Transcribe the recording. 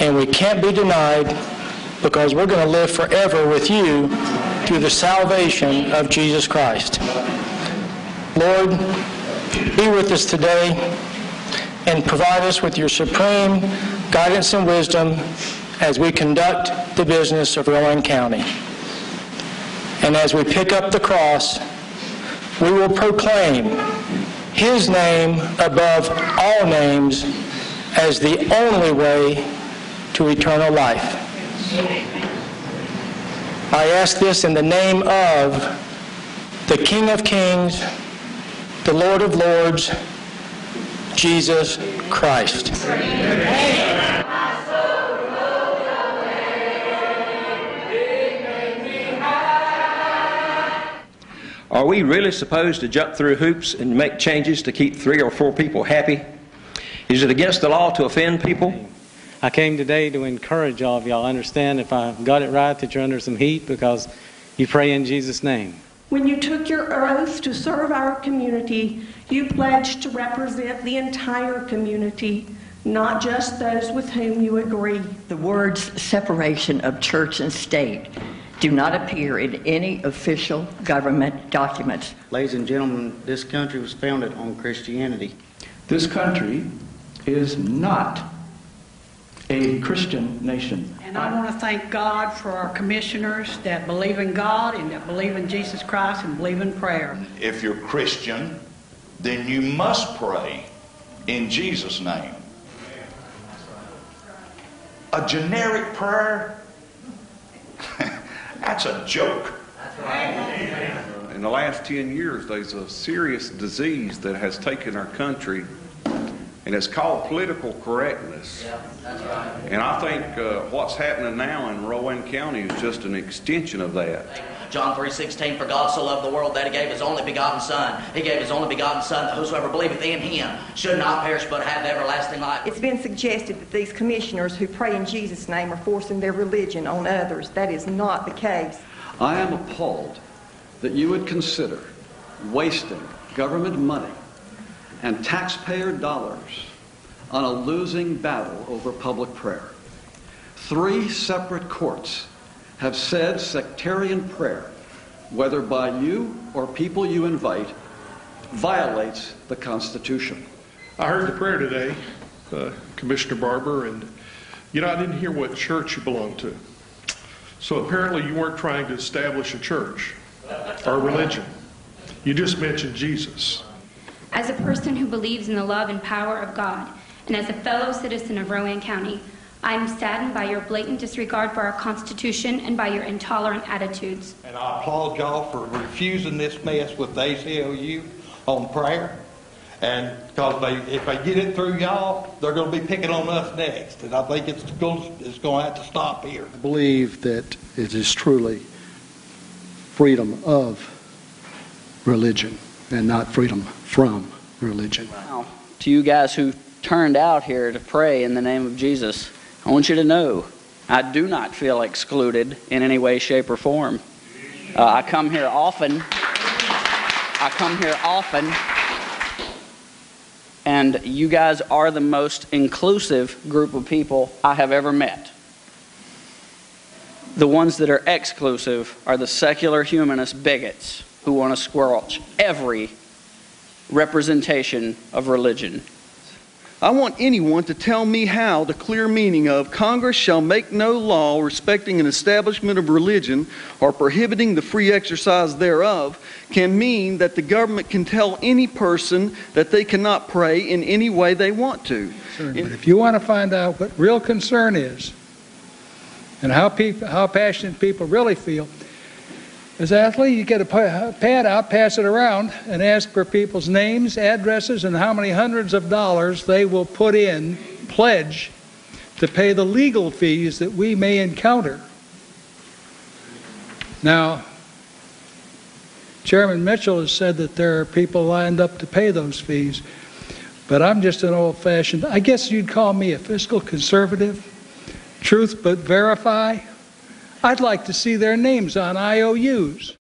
and we can't be denied because we're going to live forever with you through the salvation of Jesus Christ. Lord, be with us today and provide us with your supreme guidance and wisdom as we conduct the business of Rowan County. And as we pick up the cross, we will proclaim his name above all names as the only way to eternal life. I ask this in the name of the King of Kings, the Lord of Lords, Jesus Christ. Are we really supposed to jump through hoops and make changes to keep three or four people happy? Is it against the law to offend people? I came today to encourage all of y'all. Understand if I got it right that you're under some heat because you pray in Jesus' name. When you took your oath to serve our community, you pledged to represent the entire community, not just those with whom you agree. The words separation of church and state do not appear in any official government documents. Ladies and gentlemen, this country was founded on Christianity. This country is not a Christian nation. And I want to thank God for our commissioners that believe in God and that believe in Jesus Christ and believe in prayer. If you're Christian, then you must pray in Jesus' name. A generic prayer? That's a joke. In the last 10 years, there's a serious disease that has taken our country, and it's called political correctness. Yeah, that's right. And I think uh, what's happening now in Rowan County is just an extension of that. John 3.16, For God so loved the world that he gave his only begotten Son. He gave his only begotten Son that whosoever believeth in him should not perish but have everlasting life. It's been suggested that these commissioners who pray in Jesus' name are forcing their religion on others. That is not the case. I am appalled that you would consider wasting government money and taxpayer dollars on a losing battle over public prayer. Three separate courts have said sectarian prayer, whether by you or people you invite, violates the Constitution. I heard the prayer today, uh, Commissioner Barber, and you know, I didn't hear what church you belong to. So apparently you weren't trying to establish a church or religion. You just mentioned Jesus. As a person who believes in the love and power of God, and as a fellow citizen of Rowan County, I am saddened by your blatant disregard for our Constitution and by your intolerant attitudes. And I applaud y'all for refusing this mess with the ACLU on prayer. And because they, if they get it through y'all, they're going to be picking on us next. And I think it's going, it's going to have to stop here. I believe that it is truly freedom of religion and not freedom from religion. Wow. To you guys who turned out here to pray in the name of Jesus, I want you to know I do not feel excluded in any way, shape, or form. Uh, I come here often. I come here often. And you guys are the most inclusive group of people I have ever met. The ones that are exclusive are the secular humanist bigots who want to squelch every representation of religion. I want anyone to tell me how the clear meaning of Congress shall make no law respecting an establishment of religion or prohibiting the free exercise thereof can mean that the government can tell any person that they cannot pray in any way they want to. But if you want to find out what real concern is and how, people, how passionate people really feel, as an athlete, you get a pad out, pass it around, and ask for people's names, addresses, and how many hundreds of dollars they will put in, pledge, to pay the legal fees that we may encounter. Now, Chairman Mitchell has said that there are people lined up to pay those fees, but I'm just an old fashioned, I guess you'd call me a fiscal conservative, truth but verify. I'd like to see their names on IOUs.